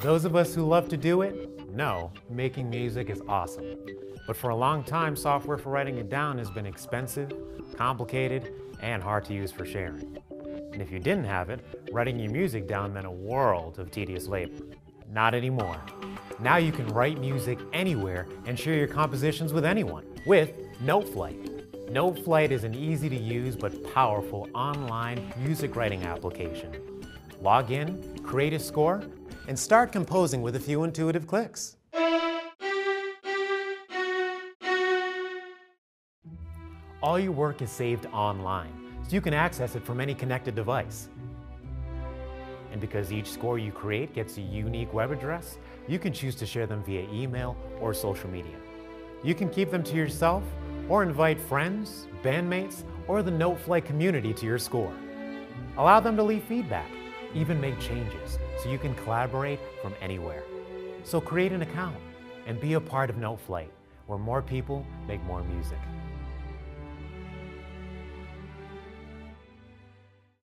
Those of us who love to do it know making music is awesome. But for a long time, software for writing it down has been expensive, complicated, and hard to use for sharing. And if you didn't have it, writing your music down meant a world of tedious labor. Not anymore. Now you can write music anywhere and share your compositions with anyone with Noteflight. Noteflight is an easy to use but powerful online music writing application. Log in, create a score, and start composing with a few intuitive clicks. All your work is saved online, so you can access it from any connected device. And because each score you create gets a unique web address, you can choose to share them via email or social media. You can keep them to yourself or invite friends, bandmates, or the Noteflight community to your score. Allow them to leave feedback, even make changes, so you can collaborate from anywhere. So create an account and be a part of Noteflight, where more people make more music.